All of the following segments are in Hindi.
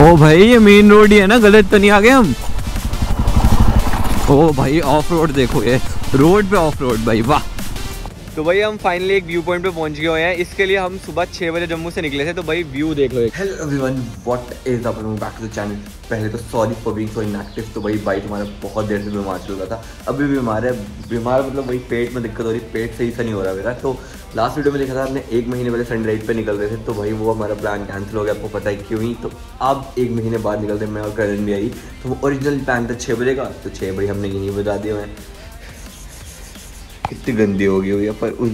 ओ भाई, ये मेन रोड ही है ना, गलत तो नहीं आ गए हम? ओ भाई ऑफ़ रोड देखो ये रोड पे ऑफ़ रोड भाई, वाह। तो भाई हम फाइनली एक व्यू पॉइंट पे पहुँच गए हैं। इसके लिए हम सुबह छः बजे जम्मू से निकले थे तो भाई व्यू देख लो hello everyone what is up back to the channel पहले तो sorry for being so inactive तो भाई भाई तुम्हारा बहुत देर से बीमार चल रहा था। अभी बीमार है। बीमार मतलब वही पेट में दिक्कत हो रही, पेट सही सा नहीं हो रहा मेरा। तो लास्ट वीडियो में देखा था, हमने एक महीने पहले संडे राइड पे निकल रहे थे तो भाई वो हमारा प्लान कैंसिल हो गया, आपको पता है क्यों ही। तो अब एक महीने बाद निकलते मैं और करण भी आई। तो वो ओरिजिनल प्लान था छः बजे का तो छः बजे हमने यहीं बजा दिया मैं कितनी गंदी हो गई हुई पर उस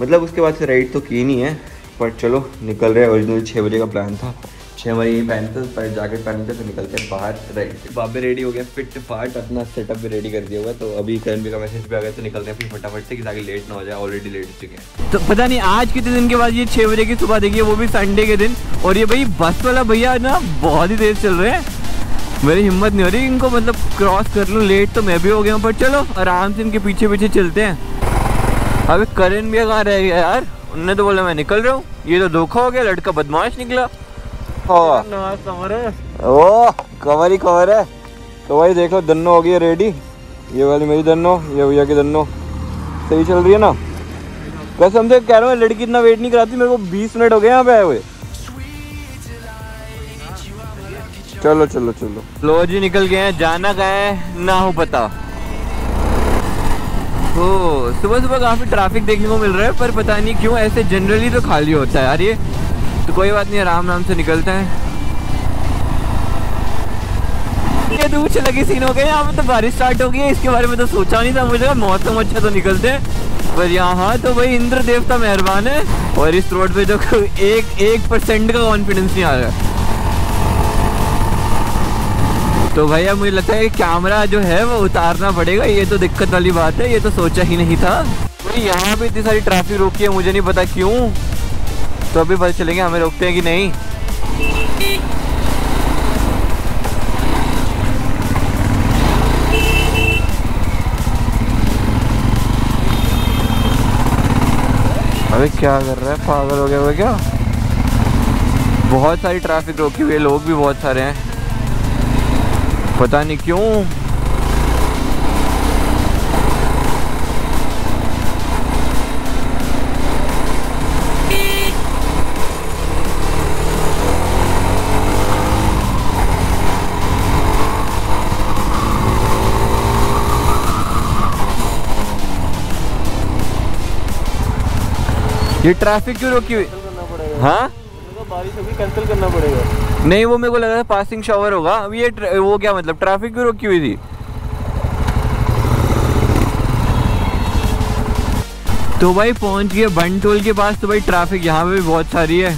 मतलब उसके बाद से राइड तो की नहीं है, पर चलो, निकल रहे ओरिजिनल छः बजे का प्लान था। छः बजे यही पहनते पर जैकेट पहनते तो निकलते हैं बाहर राइड बाबे रेडी हो गया। फिट फाट अपना सेटअप भी रेडी कर दिया हुआ तो अभी करण भी का मैसेज भी आ गया तो निकलते हैं फिर फटाफट से, कि ताकि लेट ना हो जाए। ऑलरेडी लेट चुके हैं। तो पता नहीं, आज कितने दिन के बाद ये छः बजे की सुबह देखिए वो भी संडे के दिन। और ये भाई बस वाला भैया ना, बहुत ही तेज चल रहे हैं। मेरी हिम्मत नहीं हो रही, इनको मतलब क्रॉस कर लूँ। लेट तो मैं भी हो गया हूँ, पर चलो, आराम से इनके पीछे पीछे चलते हैं। अबे करण भी कहाँ रह गया यार। उनने तो बोला मैं निकल रहा हूँ। ये तो धोखा हो गया लड़का बदमाश निकला। ओ कवर ही कवर है। तो भाई देख लो दन्नो हो गई है रेडी ये वाली मेरी दन्नो ये भैया की दन्नो। सही चल रही है ना? कसम से कह रहा हूँ लड़की इतना वेट नहीं कराती मेरे को 20 मिनट हो गए यहाँ पे आए हुए। चलो चलो चलो। लो जी निकल गए हैं। जाना कहाँ है ना हो पता। तो सुबह सुबह काफ़ी ट्रैफ़िक देखने को मिल रहा है, पर पता नहीं क्यों ऐसे जनरली तो खाली होता है। यार ये तो कोई बात नहीं, आराम आराम से निकलते हैं। ये दूर से लगी सीन हो गए यहाँ पे तो बारिश स्टार्ट हो गई है, इसके बारे में तो सोचा नहीं था मुझे मौसम अच्छा तो निकलते हैं। पर यहाँ तो भाई इंद्र देवता मेहरबान है, और इस रोड पे जो एक एक परसेंट का कॉन्फिडेंस नहीं आ रहा। है तो भैया मुझे लगता है कैमरा जो है वो उतारना पड़ेगा, ये तो दिक्कत वाली बात है, ये तो सोचा ही नहीं था। भाई, यहाँ पे इतनी सारी ट्रैफ़िक रोकी है, मुझे नहीं पता क्यों। तो अभी पता चलेंगे, हमें रोकते हैं कि नहीं। अबे, क्या कर रहा है? पागल हो गया क्या? बहुत सारी ट्रैफ़िक रोकी हुई है, लोग भी बहुत सारे हैं। पता नहीं क्यों। ये ट्रैफ़िक क्यों रोकी हुई? हाँ? बारिश होगी कैंसिल करना पड़ेगा। नहीं, वो मेरे को लगा था पासिंग शॉवर होगा। अब ये वो क्या मतलब ट्रैफ़िक क्यों रोकी हुई थी? तो भाई पहुँच गए बन टोल के पास तो भाई ट्रैफ़िक यहाँ पे भी बहुत सारी है।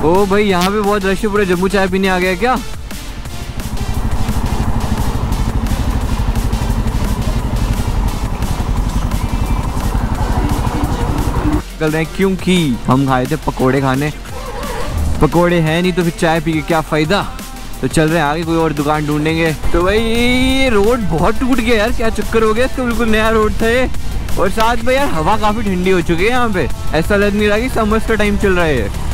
ओ भाई, यहाँ पे बहुत रश है, पूरे जम्मू चाय पीने आ गया क्या? निकल रहे हैं, क्योंकि हम खाए थे पकोड़े खाने। पकोड़े हैं नहीं तो फिर चाय पी के क्या फ़ायदा? तो चल रहे हैं आगे, कोई और दुकान ढूंढेंगे। तो भाई, ये रोड बहुत टूट गया यार, क्या चक्कर हो गया? इसका बिल्कुल नया रोड था ये। और साथ में यार, हवा काफ़ी ठंडी हो चुकी है यहाँ पे। ऐसा लग नहीं रहा कि समर्स का टाइम चल रहा है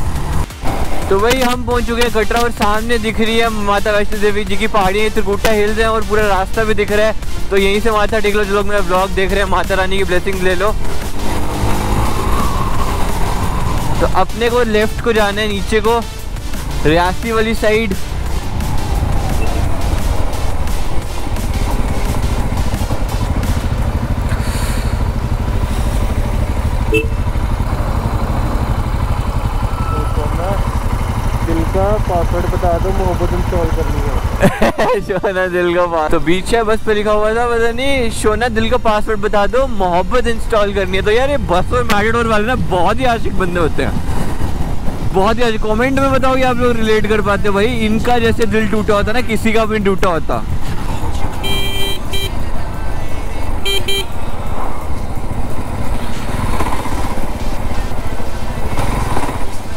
तो भाई, हम पहुँच चुके हैं कटरा और सामने दिख रही है माता वैष्णो देवी जी की पहाड़ी है, त्रिकुटा हिल्स है और पूरा रास्ता भी दिख रहा है। तो यहीं से माथा टेक लो जो लोग मेरा ब्लॉग देख रहे हैं, माता रानी की ब्लेसिंग ले लो। अपने को लेफ़्ट को जाना है नीचे को। रियासी वाली साइड। पासवर्ड बता दो, मोहब्बत इंस्टॉल करनी है। शोना दिल का पास तो बीच है, बस पे लिखा हुआ था, पता नहीं। शोना दिल का पासवर्ड बता दो, मोहब्बत इंस्टॉल करनी है। तो यार ये बस और मैरिडोर वाले ना बहुत ही आशिक बंदे होते हैं। बहुत ही आशिक। कमेंट में बताओ आप लोग रिलेट कर पाते हो भाई। इनका जैसे दिल टूटा होता ना, किसी का भी टूटा होता।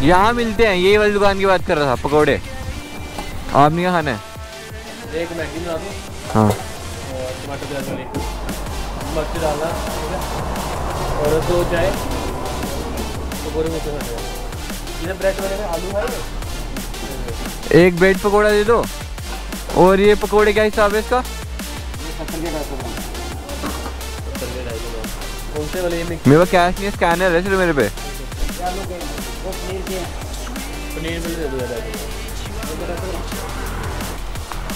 यहाँ मिलते हैं यही वाली दुकान की बात कर रहा था पकौड़े। आपने क्या खाना? है एक मैगी बना दो। हाँ। टमाटर प्याज मिर्च डालना और दो चाय। में ये ब्रेड आलू है? एक ब्रेड पकोड़ा दे दो। और ये पकौड़े क्या हिसाब है इसका? मेरे पास कैश नहीं है स्कैनर है सिर्फ़ मेरे पे। पनीर मिल दे दो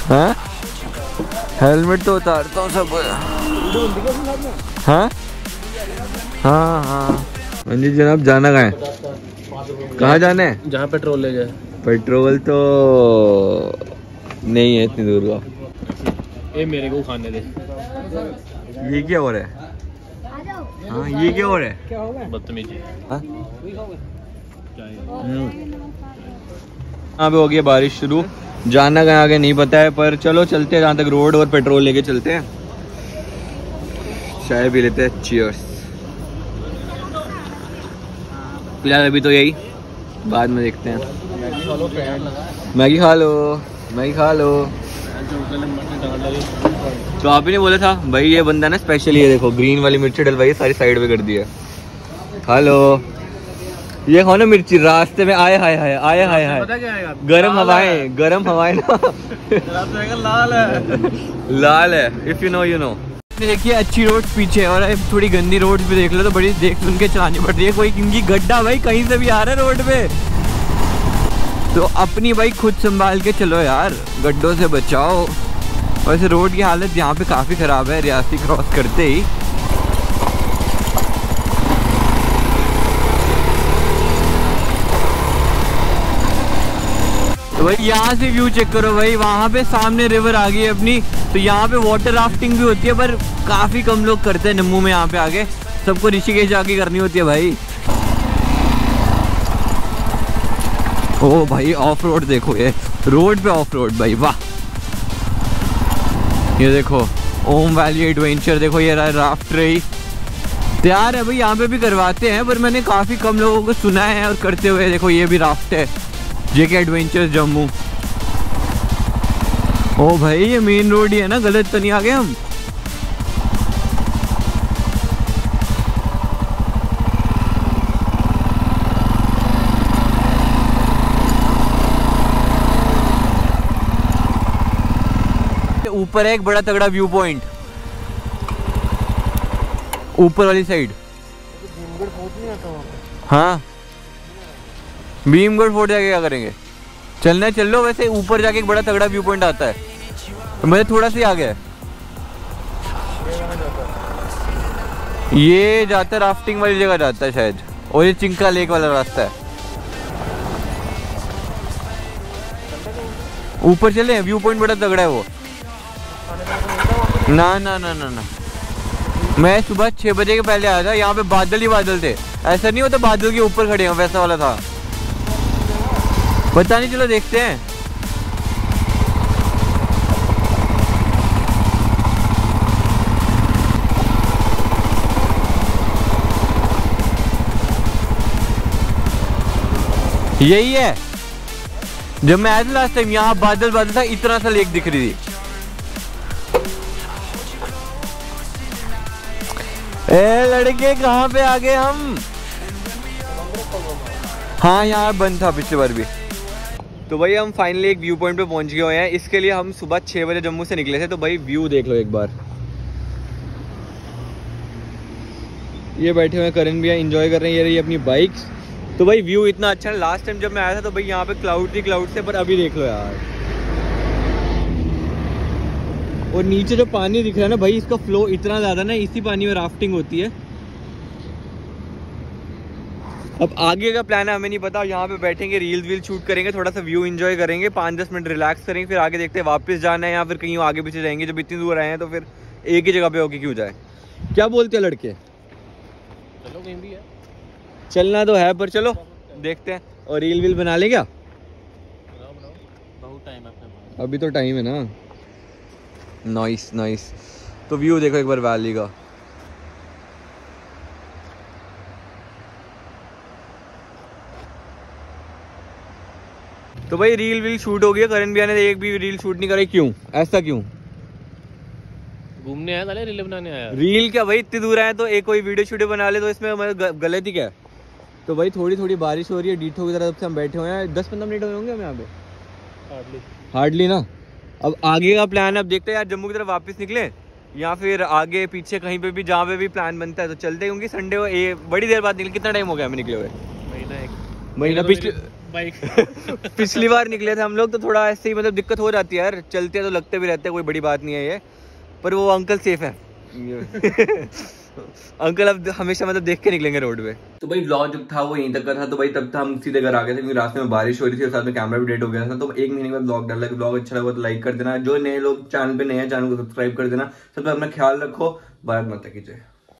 हाँ? हेलमेट तो उतारता हूँ सब। हाँ? हाँ हाँ। हाँ जी जनाब जाना कहाँ है? कहाँ जाना है? जहाँ पेट्रोल ले जाए। पेट्रोल तो नहीं है इतनी दूर का। ये मेरे को खाने दे। ये क्या हो रहा है? हाँ ये क्या हो रहा है? बदतमीजी। हाँ? यहाँ पे हो गई बारिश शुरू। जाना कहाँ आगे नहीं पता है, पर चलो चलते हैं, जहाँ तक रोड और पेट्रोल लेके चलते हैं। चाय पी लेते हैं। चियर्स फ़िलहाल अभी तो यही। बाद में देखते हैं। मैगी खा लो। मैगी खा लो। तो आप ही ने बोला था, भाई ये बंदा ना स्पेशल ये देखो ग्रीन वाली मिर्ची डलवाई सारी साइड पे कर दी है। हेलो ये खाओ ना मिर्ची रास्ते में आए हाय हाय आए हाय हाय पता क्या है गरम हवाएँ गरम हवाएँ ना। लाल है। लाल है if you know you know देखिए अच्छी रोड पीछे और थोड़ी गंदी रोड पे देख लो तो बड़ी देख सुन के चलानी पड़ रही है। कोई क्योंकि गड्ढा भाई कहीं से भी आ रहा है रोड पे। तो अपनी भाई खुद संभाल के चलो यार गड्ढों से बचाओ। वैसे रोड की हालत यहाँ पे काफ़ी ख़राब है रियासी क्रॉस करते ही। तो भाई, यहाँ से व्यू चेक करो भाई, वहाँ पे सामने रिवर आ गई है अपनी। तो यहाँ पे वाटर राफ्टिंग भी होती है, पर काफ़ी कम लोग करते हैं नम्बू में यहाँ पे आके। सबको ऋषिकेश जाके करनी होती है भाई। ओ भाई ऑफ़ रोड देखो ये। रोड पे ऑफ़ रोड भाई, वाह। ये देखो ओम वैली एडवेंचर देखो, ये राफ्ट रही तैयार है भाई, यहाँ पे भी करवाते हैं, पर मैंने काफ़ी कम लोगों को सुना है और करते हुए देखो, ये भी राफ्ट है। जेके एडवेंचर्स जम्मू। ओ भाई ये मेन रोड ही है ना गलत तो नहीं आ गए हम? ऊपर है एक बड़ा तगड़ा व्यू पॉइंट ऊपर वाली साइड हाँ। भीमगढ़ फोर्ट जाके क्या करेंगे? चलना है, चल लो वैसे ऊपर जाके एक बड़ा तगड़ा व्यू पॉइंट आता है। तो मुझे थोड़ा सा आ गया है। ये जाता है राफ्टिंग वाली जगह जाता है शायद। और ये चिंका लेक वाला रास्ता है। ऊपर चले व्यू पॉइंट बड़ा तगड़ा है वो। ना ना ना ना ना। मैं सुबह छह बजे के पहले आया था, यहाँ पे बादल ही बादल थे। ऐसा नहीं होता बादल के ऊपर खड़े हैं, वैसा वाला था। पता नहीं, चलो देखते हैं। यही है। जब मैं आया था लास्ट टाइम यहाँ बादल बादल था, इतना सा लेक दिख रही थी। ए, लड़के, कहाँ पे आ गए हम? हाँ यहाँ बंद था पिछली बार भी। तो भाई हम फाइनली एक व्यू पॉइंट पे पहुँच गए हुए हैं। इसके लिए हम सुबह छः बजे जम्मू से निकले थे तो भाई व्यू देख लो एक बार। ये बैठे हुए करण भैया इंजॉय कर रहे हैं ये रही अपनी बाइक्स तो भाई व्यू इतना अच्छा है। लास्ट टाइम जब मैं आया था तो भाई यहाँ पे क्लाउड थी क्लाउड से, पर अभी देख लो यार। और नीचे जो पानी दिख रहा है ना भाई, इसका फ्लो इतना ज़्यादा ना, इसी पानी में राफ्टिंग होती है। अब आगे का प्लान है हमें नहीं पता। यहाँ पे बैठेंगे रील वील शूट करेंगे थोड़ा सा व्यू एंजॉय करेंगे पाँच दस मिनट रिलैक्स करेंगे फिर आगे देखते हैं वापस जाना है या फिर कहीं आगे पीछे जाएँगे। जब इतनी दूर आए हैं तो फिर एक ही जगह पे होके क्यों जाए? क्या बोलते हैं लड़के? चलो कहीं भी है। चलना तो है पर चलो देखते हैं। और रील वील बना लें क्या? अभी तो टाइम है ना। नाइस नाइस तो व्यू देखो एक बार वैली का। तो भाई रील वील शूट हो गया करण भैया ने एक भी रील शूट नहीं करी क्यों? ऐसा क्यों? घूमने आया साले रील बनाने आया। रील क्या भाई इतनी दूर आए तो एक कोई वीडियो शूडियो बना ले तो इसमें हमारे ग- गलत क्या है? तो भाई थोड़ी थोड़ी बारिश हो रही है डीठो की तरफ़ से हम बैठे हुए हैं। दस पंद्रह मिनट हुए होंगे हम यहाँ पे? हार्डली ना? अब आगे का प्लान अब देखते हैं यार जम्मू की तरफ़ वापस निकले या फिर आगे पीछे कहीं पे भी जहाँ पे भी प्लान बनता है तो चलते क्योंकि संडे बड़ी देर बाद निकले कितना टाइम हो गया हमें निकले हुए? महीना एक। महीना पिछले बाइक पिछली बार निकले थे हम लोग तो थोड़ा ऐसे ही मतलब दिक्कत हो जाती है यार। चलते हैं तो लगते भी रहते हैं कोई बड़ी बात नहीं है ये। पर वो अंकल सेफ़ है। अंकल अब हमेशा मतलब देख के निकलेंगे रोड पे। तो भाई व्लॉग जब था वो यहीं तक का था तो भाई तब तक हम सीधे घर आ गए थे क्योंकि रास्ते में बारिश हो रही थी और साथ में कैमरा भी डेट हो गया था। तो एक महीने बाद ब्लॉग डाला ब्लॉग अच्छा लगा तो लाइक कर देना। जो नए लोग चैनल पे नए हैं चैनल को सब्सक्राइब कर देना सब अपना ख्याल रखो। भारत माता की जय।